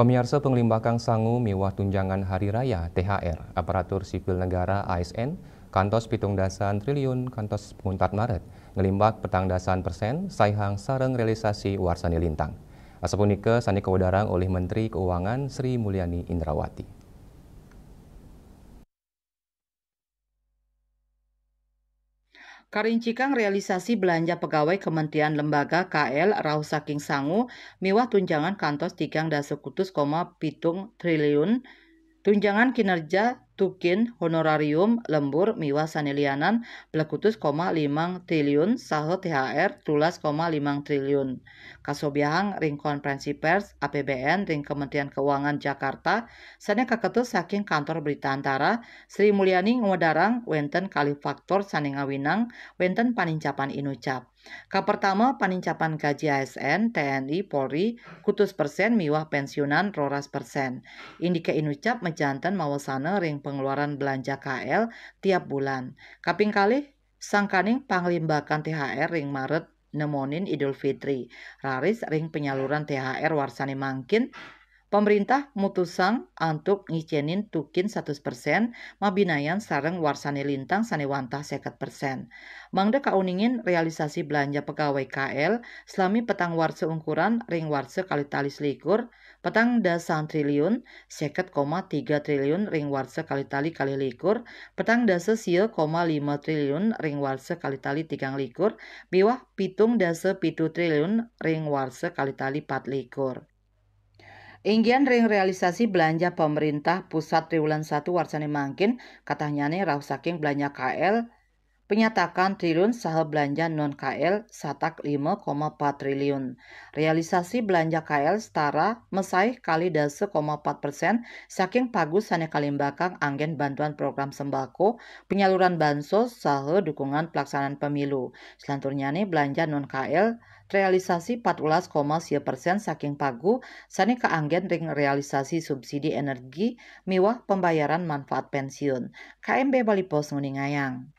Pemirsa penglimbakang sangu miwah tunjangan hari raya THR, aparatur sipil negara ASN, kantos pitung dasan triliun kantos penguntat Maret, ngelimbak petang dasan persen, saihang sarang realisasi warsani lintang. Asapunika sani kewadarang oleh Menteri Keuangan Sri Mulyani Indrawati. Karincikang realisasi belanja pegawai Kementerian Lembaga KL Rau Saking Sangu miwah tunjangan kantos tigang dasa kutus koma pitung triliun. Tunjangan kinerja tukin honorarium lembur miwa sanilianan belekutus koma limang triliun saho THR tulas koma limang triliun. Kasobiahang ring konferensi pers APBN ring Kementerian Keuangan Jakarta sana kaketus saking kantor berita antara Sri Mulyani ngodarang wenten kali faktor saning ngawinang wenten panincapan inucap. Ka pertama panincapan gaji ASN, TNI, Polri, kutus persen miwah pensiunan roras persen. Indika inucap mejantan mawasana ring pengeluaran belanja KL tiap bulan. Kaping kali sangkaning panglimbakan THR ring Maret nemonin Idul Fitri. Raris ring penyaluran THR warsani mangkin Pemerintah mutusang untuk ngicenin tukin 100% mabinayan sarang warsani lintang sanewanta seket persen. Mangda kauningin realisasi belanja pegawai KL selami petang warse ukuran ring warse kali tali selikur, petang dasan triliun, seket koma tiga triliun ring warse kali tali kali likur, petang dasa sia koma lima triliun ring warse kali tali tigang likur, biwah pitung dasa pitu triliun ring warse kali tali pat likur. Inggian ring realisasi belanja pemerintah pusat triwulan 1 warsane mangkin katanya nih rau saking belanja KL penyatakan triliun saha belanja non KL satak 5,4 triliun. Realisasi belanja KL setara mesai kali dase 4 persen saking pagus hanya kalimbakang anggen bantuan program sembako, penyaluran bansos saha dukungan pelaksanaan pemilu. Selanturnya nih belanja non KL realisasi 14,1 persen saking pagu sani keanggen ring realisasi subsidi energi miwah pembayaran manfaat pensiun. KMB Bali Pos Nguningayang.